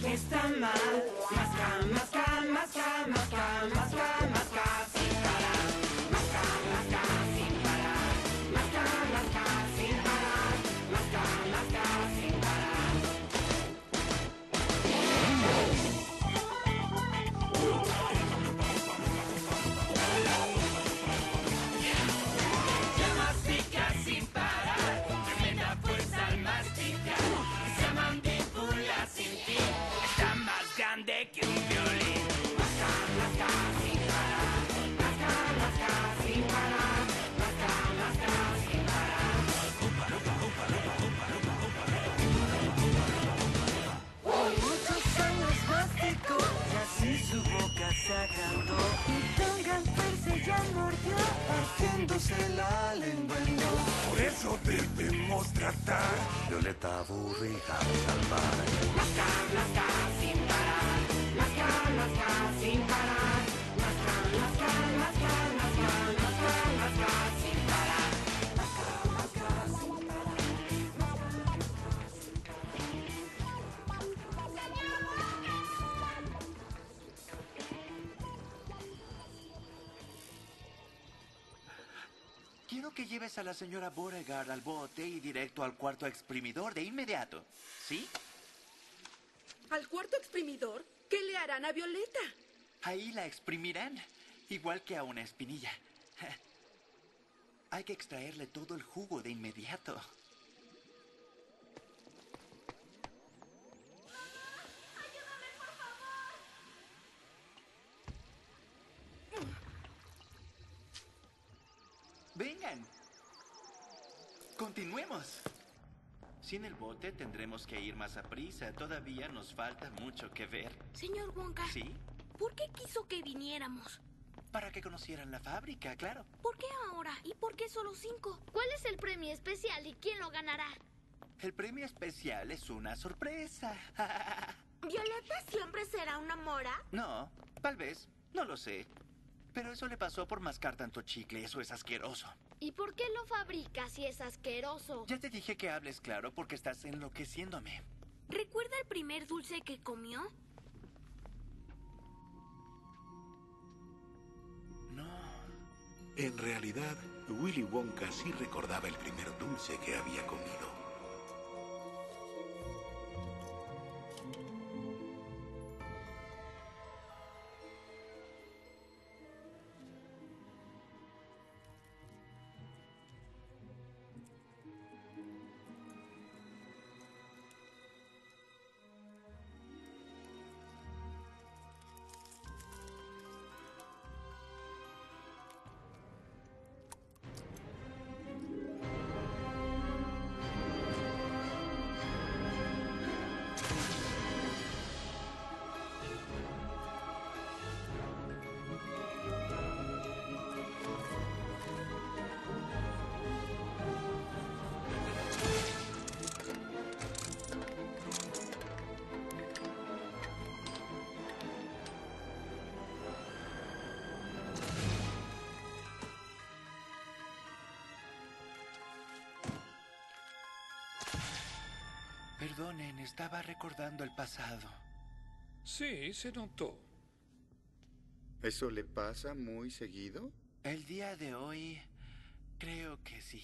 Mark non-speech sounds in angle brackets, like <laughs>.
que está mal. Masca, masca, masca, masca, masca partiéndose la lengua en dos. Por eso debemos tratar Violeta Beauregard salvar. Quiero que lleves a la señora Beauregard al bote y directo al cuarto exprimidor de inmediato. ¿Sí? ¿Al cuarto exprimidor? ¿Qué le harán a Violeta? Ahí la exprimirán, igual que a una espinilla. <laughs> Hay que extraerle todo el jugo de inmediato. Continuemos. Sin el bote tendremos que ir más a prisa. Todavía nos falta mucho que ver. Señor Wonka, ¿Sí? ¿por qué quiso que viniéramos? Para que conocieran la fábrica, claro. ¿Por qué ahora? ¿Y por qué solo cinco? ¿Cuál es el premio especial y quién lo ganará? El premio especial es una sorpresa. <laughs> ¿Violeta siempre será una mora? no, tal vez, no lo sé. Pero eso le pasó por mascar tanto chicle, eso es asqueroso. ¿Y por qué lo fabrica si es asqueroso? Ya te dije que hables claro porque estás enloqueciéndome. ¿Recuerda el primer dulce que comió? No. En realidad, Willy Wonka sí recordaba el primer dulce que había comido. Perdonen, estaba recordando el pasado. Sí, se notó. ¿Eso le pasa muy seguido? El día de hoy, creo que sí.